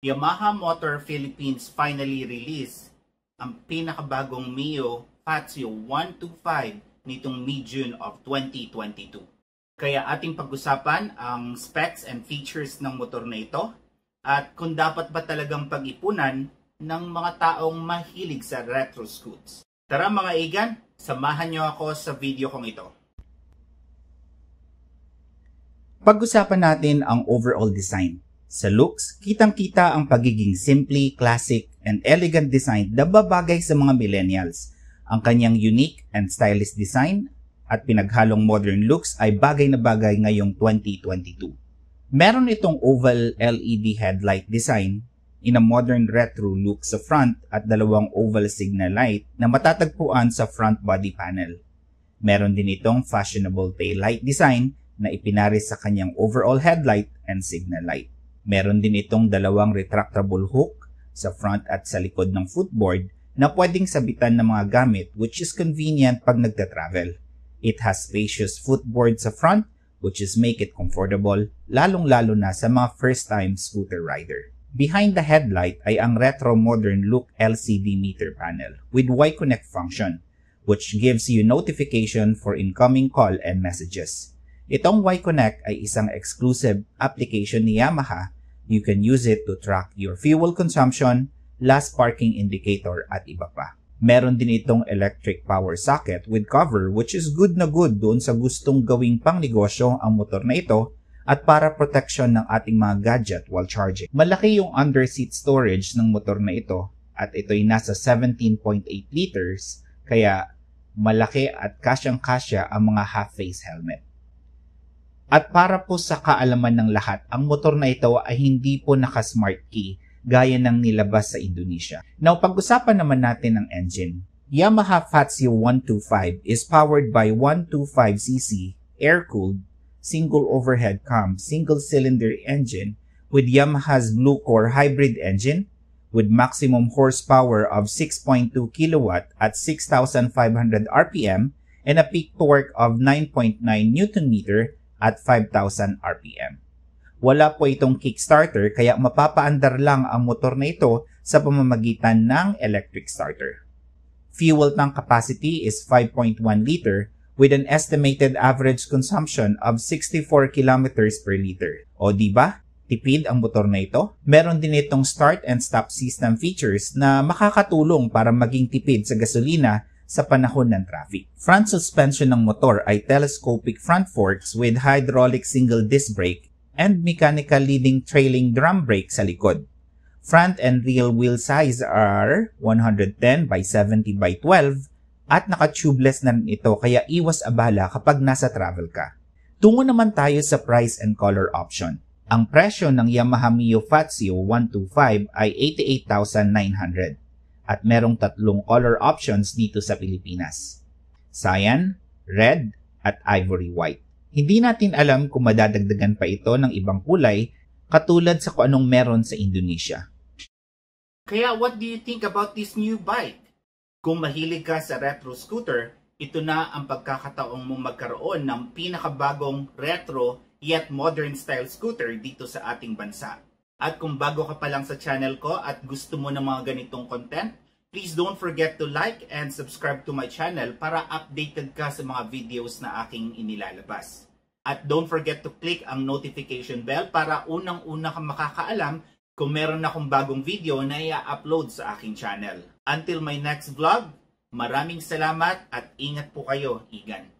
Yamaha Motor Philippines finally released ang pinakabagong Mio Fazio 125 nitong mid-June of 2022. Kaya ating pag-usapan ang specs and features ng motor na ito at kung dapat ba talagang pag-ipunan ng mga taong mahilig sa retro scoots. Tara mga igan, samahan niyo ako sa video kong ito. Pag-usapan natin ang overall design. Sa looks, kitang-kita ang pagiging simply, classic, and elegant design na babagay sa mga millennials. Ang kanyang unique and stylish design at pinaghalong modern looks ay bagay na bagay ngayong 2022. Meron itong oval LED headlight design in a modern retro look sa front at dalawang oval signal light na matatagpuan sa front body panel. Meron din itong fashionable tail light design na ipinaris sa kanyang overall headlight and signal light. Meron din itong dalawang retractable hook sa front at sa likod ng footboard na pwedeng sabitan ng mga gamit which is convenient pag nagta-travel. It has spacious footboard sa front which is make it comfortable lalong-lalo na sa mga first-time scooter rider. Behind the headlight ay ang retro modern look LCD meter panel with Y-Connect function which gives you notification for incoming call and messages. Itong Y-Connect ay isang exclusive application ni Yamaha. You can use it to track your fuel consumption, last parking indicator at iba pa. Meron din itong electric power socket with cover which is good na good doon sa gustong gawing pangnegosyo ang motor na ito at para protection ng ating mga gadget while charging. Malaki yung under seat storage ng motor na ito at ito'y nasa 17.8 liters kaya malaki at kasyang-kasya ang mga half-face helmet. At para po sa kaalaman ng lahat, ang motor na ito ay hindi po naka-smart key gaya ng nilabas sa Indonesia. Now, pag-usapan naman natin ang engine. Yamaha Fazio 125 is powered by 125cc air-cooled single overhead cam single-cylinder engine with Yamaha's Blue Core hybrid engine with maximum horsepower of 6.2 kilowatt at 6,500 RPM and a peak torque of 9.9 Newton meter at 5,000 RPM. Wala po itong kickstarter kaya mapapaandar lang ang motor na ito sa pamamagitan ng electric starter. Fuel tank capacity is 5.1 liter with an estimated average consumption of 64 kilometers per liter. O di ba? Tipid ang motor na ito. Meron din itong start and stop system features na makakatulong para maging tipid sa gasolina sa panahon ng traffic. Front suspension ng motor ay telescopic front forks with hydraulic single disc brake and mechanical leading trailing drum brake sa likod. Front and rear wheel size are 110 by 70 by 12 at naka-tubeless na rin ito kaya iwas abala kapag nasa travel ka. Tungo naman tayo sa price and color option. Ang presyo ng Yamaha Mio Fazio 125 ay 88,900 at merong tatlong color options dito sa Pilipinas. Cyan, red, at ivory white. Hindi natin alam kung madadagdagan pa ito ng ibang kulay katulad sa kung anong meron sa Indonesia. Kaya what do you think about this new bike? Kung mahilig ka sa retro scooter, ito na ang pagkakataong mong magkaroon ng pinakabagong retro yet modern style scooter dito sa ating bansa. At kung bago ka pa lang sa channel ko at gusto mo ng mga ganitong content, please don't forget to like and subscribe to my channel para updated ka sa mga videos na aking inilalabas. At don't forget to click ang notification bell para unang-una kang makakaalam kung meron akong bagong video na i-upload sa aking channel. Until my next vlog, maraming salamat at ingat po kayo, Igan.